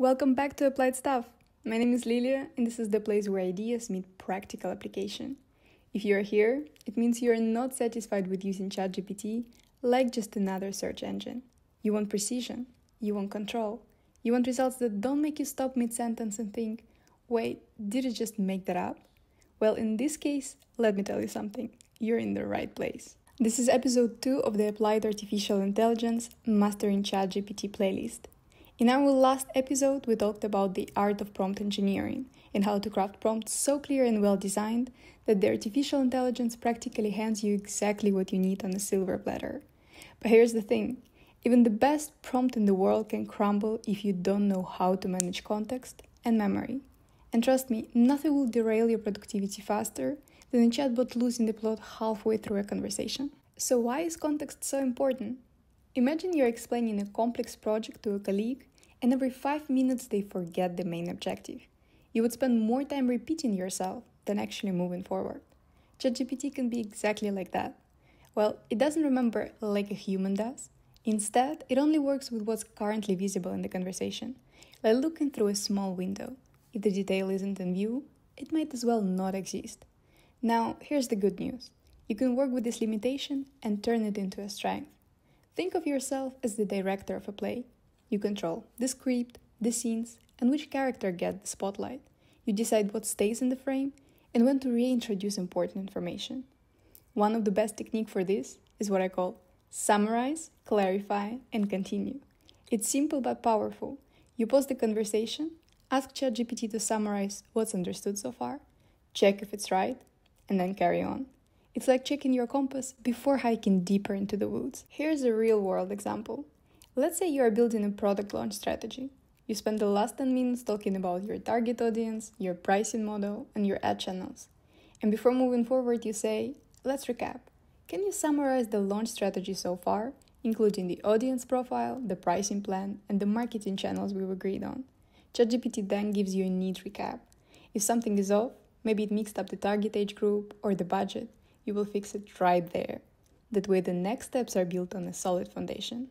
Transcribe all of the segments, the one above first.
Welcome back to Applied Stuff. My name is Liliya, and this is the place where ideas meet practical application. If you are here, it means you are not satisfied with using ChatGPT like just another search engine. You want precision, you want control, you want results that don't make you stop mid sentence and think, wait, did I just make that up? Well, in this case, let me tell you something you're in the right place. This is episode 2 of the Applied Artificial Intelligence Mastering ChatGPT playlist. In our last episode, we talked about the art of prompt engineering and how to craft prompts so clear and well designed that the artificial intelligence practically hands you exactly what you need on a silver platter. But here's the thing even the best prompt in the world can crumble if you don't know how to manage context and memory. And trust me, nothing will derail your productivity faster than a chatbot losing the plot halfway through a conversation. So, why is context so important? Imagine you're explaining a complex project to a colleague and every five minutes they forget the main objective. You would spend more time repeating yourself than actually moving forward. ChatGPT can be exactly like that. Well, it doesn't remember like a human does. Instead, it only works with what's currently visible in the conversation, like looking through a small window. If the detail isn't in view, it might as well not exist. Now, here's the good news you can work with this limitation and turn it into a strength. Think of yourself as the director of a play. You control the script, the scenes, and which character get the spotlight. You decide what stays in the frame and when to reintroduce important information. One of the best technique for this is what I call summarize, clarify, and continue. It's simple but powerful. You pause the conversation, ask ChatGPT to summarize what's understood so far, check if it's right, and then carry on. It's like checking your compass before hiking deeper into the woods. Here's a real world example. Let's say you are building a product launch strategy. You spend the last 10 minutes talking about your target audience, your pricing model, and your ad channels. And before moving forward, you say, Let's recap. Can you summarize the launch strategy so far, including the audience profile, the pricing plan, and the marketing channels we've agreed on? ChatGPT then gives you a neat recap. If something is off, maybe it mixed up the target age group or the budget, you will fix it right there. That way, the next steps are built on a solid foundation.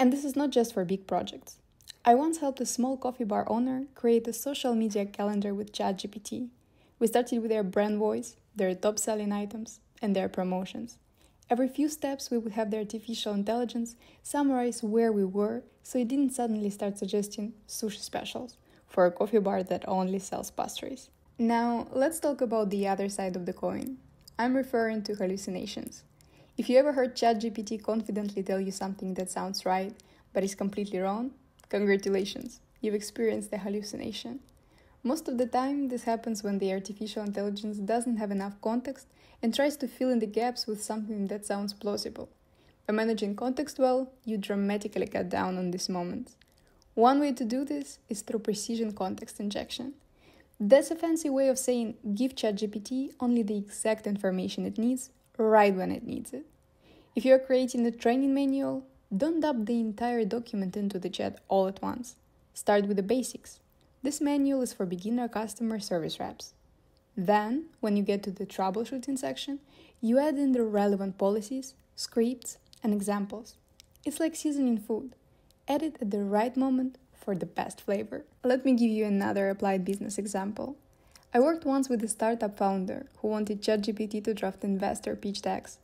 And this is not just for big projects. I once helped a small coffee bar owner create a social media calendar with ChatGPT. We started with their brand voice, their top selling items, and their promotions. Every few steps, we would have the artificial intelligence summarize where we were so it didn't suddenly start suggesting sushi specials for a coffee bar that only sells pastries. Now, let's talk about the other side of the coin. I'm referring to hallucinations. If you ever heard ChatGPT confidently tell you something that sounds right but is completely wrong, congratulations, you've experienced a hallucination. Most of the time, this happens when the artificial intelligence doesn't have enough context and tries to fill in the gaps with something that sounds plausible. By managing context well, you dramatically cut down on these moments. One way to do this is through precision context injection. That's a fancy way of saying give ChatGPT only the exact information it needs right when it needs it. If you're creating a training manual, don't dump the entire document into the chat all at once. Start with the basics. This manual is for beginner customer service reps. Then, when you get to the troubleshooting section, you add in the relevant policies, scripts, and examples. It's like seasoning food. Add it at the right moment for the best flavor. Let me give you another applied business example. I worked once with a startup founder who wanted ChatGPT to draft investor pitch decks.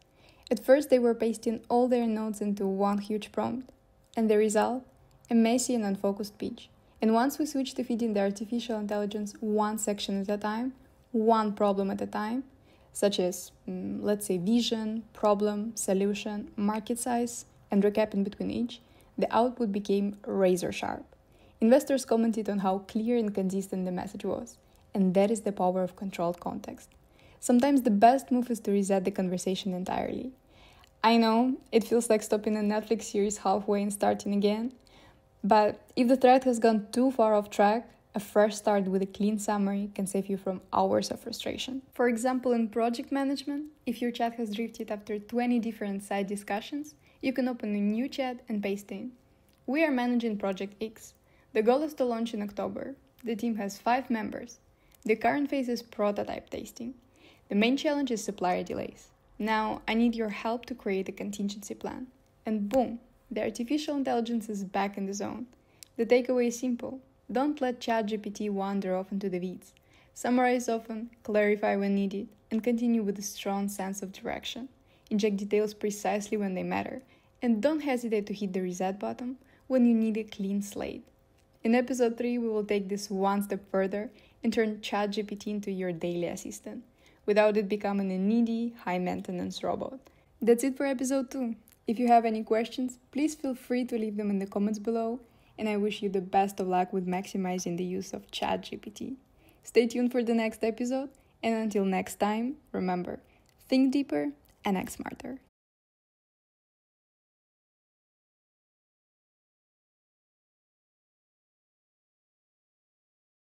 At first, they were pasting all their notes into one huge prompt, and the result? A messy and unfocused pitch. And once we switched to feeding the artificial intelligence one section at a time, one problem at a time, such as, mm, let's say, vision, problem, solution, market size, and recapping between each, the output became razor sharp. Investors commented on how clear and consistent the message was and that is the power of controlled context. Sometimes the best move is to reset the conversation entirely. I know it feels like stopping a Netflix series halfway and starting again, but if the thread has gone too far off track, a fresh start with a clean summary can save you from hours of frustration. For example, in project management, if your chat has drifted after 20 different side discussions, you can open a new chat and paste in. We are managing Project X. The goal is to launch in October. The team has five members. The current phase is prototype testing. The main challenge is supplier delays. Now, I need your help to create a contingency plan. And boom, the artificial intelligence is back in the zone. The takeaway is simple don't let ChatGPT wander off into the weeds. Summarize often, clarify when needed, and continue with a strong sense of direction. Inject details precisely when they matter, and don't hesitate to hit the reset button when you need a clean slate. In episode 3, we will take this one step further and turn ChatGPT into your daily assistant, without it becoming a needy, high maintenance robot. That's it for episode 2. If you have any questions, please feel free to leave them in the comments below, and I wish you the best of luck with maximizing the use of ChatGPT. Stay tuned for the next episode, and until next time, remember think deeper and act smarter.